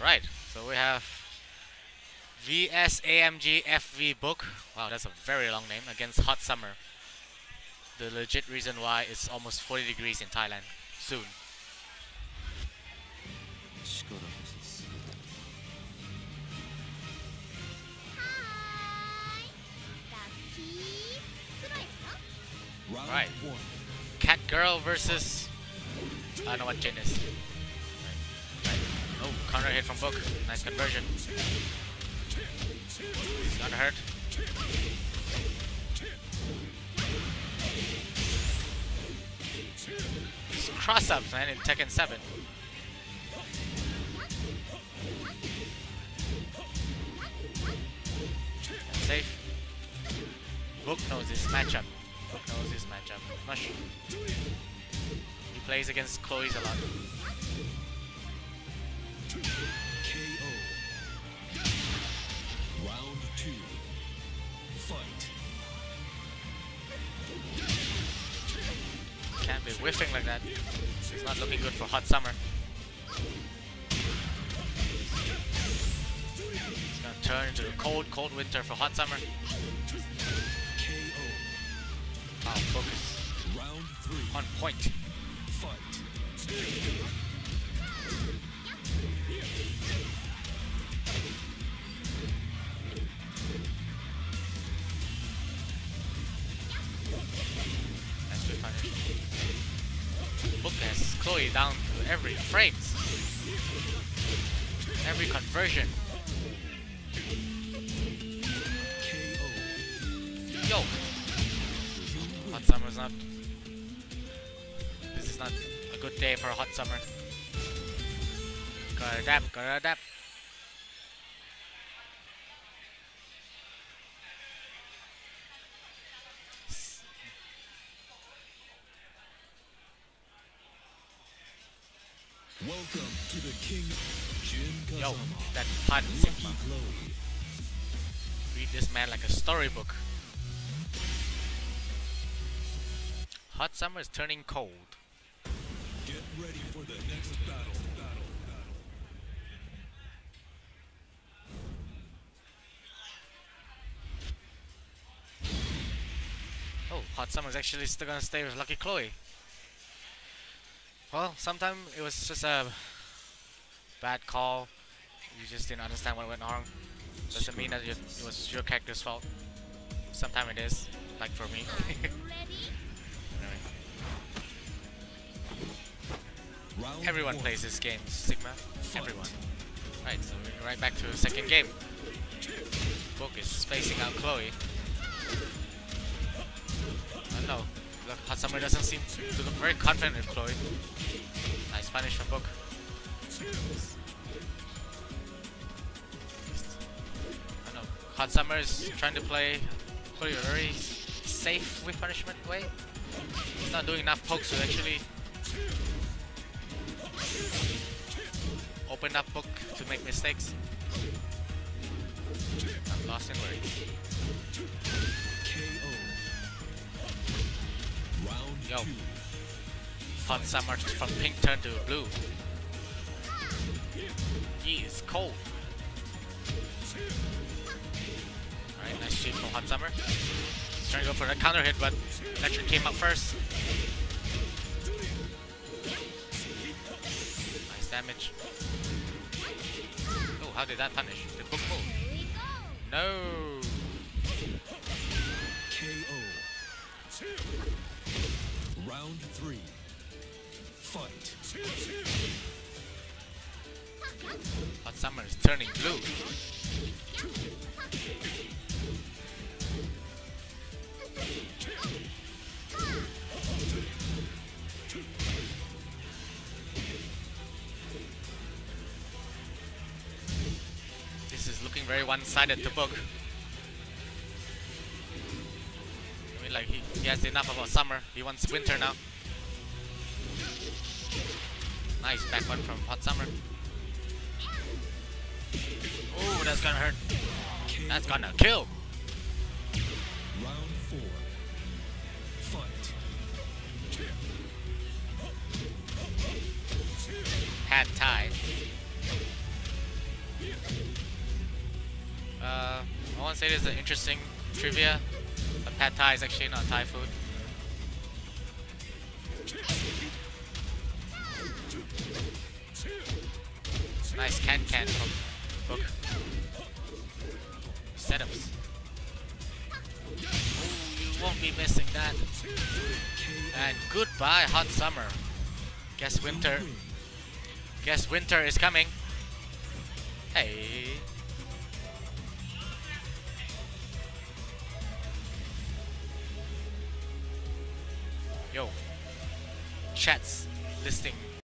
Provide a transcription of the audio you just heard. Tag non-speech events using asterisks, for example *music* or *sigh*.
Right, so we have VSAMGFV Book. Wow, that's a very long name. Against Hot Summer. The legit reason why it's almost 40 degrees in Thailand soon. Right. Cat Girl versus... I don't know what Gen is. Counter hit from Book. Nice conversion. Not hurt. Cross ups, man, in Tekken 7. Safe. Book knows this matchup. Book knows this matchup. Mush. He plays against Chloe's a lot. Can't be whiffing like that. It's not looking good for Hot Summer. It's gonna turn into a cold, cold winter for Hot Summer. KO. Wow, focus. Round three. On point. Fight. Book has Chloe down to every frame, Every conversion. Yo! Hot Summer's not. This is not a good day for a Hot Summer. Gotta adapt, gotta adapt. Welcome to the King Jin Yo, that pun Lucky Sigma. Read this man like a storybook. Hot Summer is turning cold. Get ready for the next battle. Battle. Battle. Oh, Hot Summer's actually still gonna stay with Lucky Chloe. Well, sometimes it was just a bad call. You just didn't understand what went wrong. Doesn't mean that it it was your character's fault. Sometimes it is, like for me. *laughs* Anyway, everyone plays this game, Sigma. Everyone. Right, so we're right back to the second game. Book is facing out Chloe. Oh, I don't know. Look, Hot Summer doesn't seem to look very confident with Chloe. Nice punish from Book. I know. Hot Summer is trying to play Chloe very safe with punishment way. He's not doing enough pokes to actually open up Book to make mistakes. I'm lost in words. Yo. Hot summer from pink turn to blue. He is cold. Alright, nice shoot from Hot Summer. He's trying to go for the counter hit, but Electric came up first. Nice damage. Oh, how did that punish? Did Book move? No! KO. Round three. Fight. Hot Summer is turning blue. This is looking very one-sided to book. He has enough of a summer. He wants winter now. Nice back one from Hot Summer. Oh, that's gonna hurt. That's gonna kill. Round four. Fight. Hat tied. Uh, I want to say this is an interesting trivia Pad thai is actually not Thai food. Nice can can from book. Setups. You won't be missing that. And goodbye, hot summer. Guess winter. Guess winter is coming. Hey. Chats listing